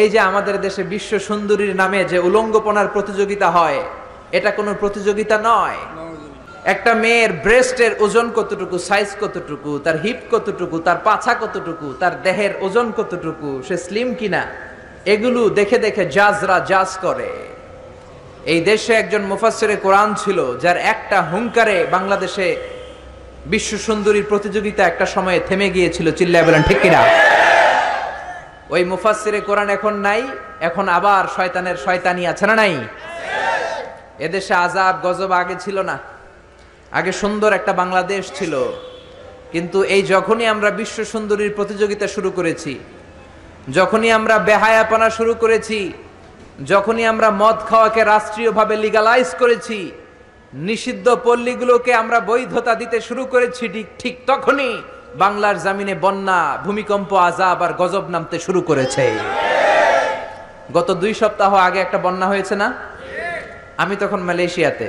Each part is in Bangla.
এই যে আমাদের দেশে বিশ্ব সুন্দরীর নামে যে উলঙ্গপনার প্রতিযোগিতা হয়, এটা কোনো প্রতিযোগিতা নয়। একটা মেয়ের ব্রেস্টের ওজন কতটুকু সাইজ কতটুকু, তার হিপ কতটুকু, তার পাছা কতটুকু, তার দেহের ওজন কতটুকু, সে স্লিম কিনা, এগুলো দেখে দেখে জাজরা জাজ করে। এই দেশে একজন মুফাসসিরে কোরআন ছিল, যার একটা হুঙ্কারে বাংলাদেশে বিশ্ব সুন্দরীর প্রতিযোগিতা একটা সময়ে থেমে গিয়েছিল, চিল্লায় বলেন, ঠিক কিনা? ওই মুফাসসিরে কোরআন এখন নাই, এখন আবার শয়তানের শয়তানি আছে না নাই? এদেশে আজাব গজব আগে ছিল না। আগে সুন্দর একটা বাংলাদেশ ছিল। কিন্তু এই যখনই আমরা বিশ্ব সুন্দরীর প্রতিযোগিতা শুরু করেছি, যখনই আমরা বেহায়াপনা শুরু করেছি, যখনই আমরা মদ খাওয়াকে রাষ্ট্রীয়ভাবে লিগালাইজ করেছি, নিষিদ্ধ পল্লীগুলোকে আমরা বৈধতা দিতে শুরু করেছি ঠিক ঠিক তখনই বাংলার জামিনে বন্যা, ভূমিকম্প আজাব আর গজব নামতে শুরু করেছে। গত দুই সপ্তাহ আগে একটা বন্যা হয়েছে না? আমি তখন মালয়েশিয়াতে।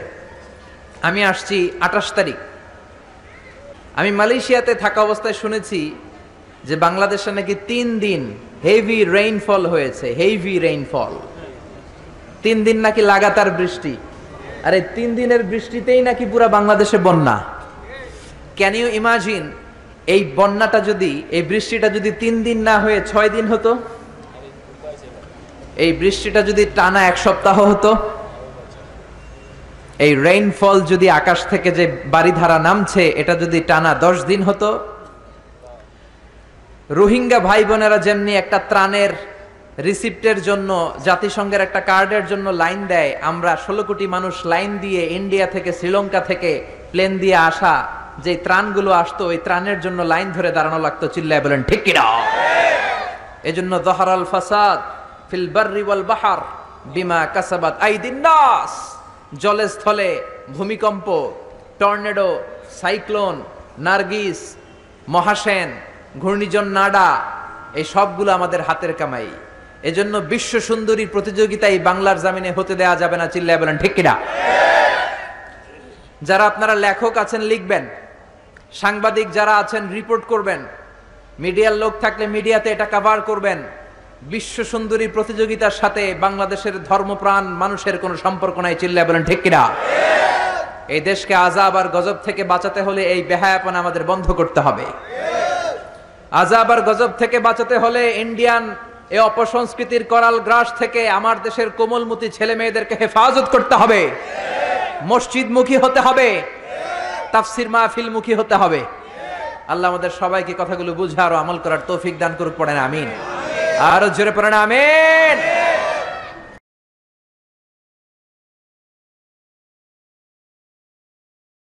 আমি আসছি আঠাশ তারিখ। আমি মালয়েশিয়াতে থাকা অবস্থায় শুনেছি যে বাংলাদেশে নাকি তিন দিন হেভি রেইনফল হয়েছে হেভি রেইনফল তিন দিন নাকি লাগাতার বৃষ্টি। আর এই তিন দিনের বৃষ্টিতেই নাকি পুরা বাংলাদেশে বন্যা। ক্যান ইউ ইমাজিন এই বন্যাটা যদি, এই বৃষ্টিটা যদি তিন দিন না হয়ে ছয় দিন হতো? এই বৃষ্টিটা যদি টানা এক সপ্তাহ হতো? এই রেইনফল যদি আকাশ থেকে যে বাড়িধারা নামছে, এটা যদি টানা দশ দিন হতো? রোহিঙ্গা ভাই বোনেরা যেমনি একটা ত্রাণের রিসিপ্টের জন্য, জাতিসংঘের একটা কার্ডের জন্য লাইন দেয়, আমরা ষোলো কোটি মানুষ লাইন দিয়ে ইন্ডিয়া থেকে, শ্রীলঙ্কা থেকে প্লেন দিয়ে আসা যে ত্রাণগুলো আসতো, ওই ত্রাণের জন্য লাইন ধরে দাঁড়ানো লাগতো, চিল্লায় বলেন, ঠিক কিনা এজন্য দহরাল ফাসাদ ফিল বাররি ওয়াল বাহার বিমা কাসাবাত আইদিন নাস। জলে স্থলে ভূমিকম্প, টর্নেডো, সাইক্লোন, নার্গিস, মহাসেন, ঘূর্ণিঝড় নাডা, এই সবগুলো আমাদের হাতের কামাই। এজন্য বিশ্ব সুন্দরী প্রতিযোগিতায় বাংলার জামিনে হতে দেয়া যাবে না, চিল্লায় বলেন, ঠিক কিনা যারা আপনারা লেখক আছেন, লিখবেন। সাংবাদিক যারা আছেন রিপোর্ট করবেন। মিডিয়ার লোক থাকলে মিডিয়াতে এটা কভার করবেন। বিশ্ব সুন্দরী প্রতিযোগিতার সাথে বাংলাদেশের ধর্মপ্রাণ মানুষের কোনো সম্পর্ক নাই, চিল্লায় বলেন, ঠিক কিনা? এই দেশকে আজাব আর গজব থেকে বাঁচাতে হলে এই বেহায়াপনা আমাদের বন্ধ করতে হবে। আজাব আর গজব থেকে বাঁচাতে হলে ইন্ডিয়ান এ অপসংস্কৃতির করাল গ্রাস থেকে আমার দেশের কোমলমতি ছেলে মেয়েদেরকে হেফাজত করতে হবে। মসজিদমুখী হতে হবে। তাফসির মাহফিল মুখী হতে হবে। আল্লাহ আমাদের সবাইকে কথাগুলো বুঝে আরও আমল করার তৌফিক দান করুক, পড়েন, আমিন। আরও জোরে পড়েন, আমিন।